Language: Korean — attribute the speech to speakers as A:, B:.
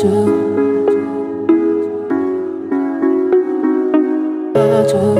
A: 빠져 빠져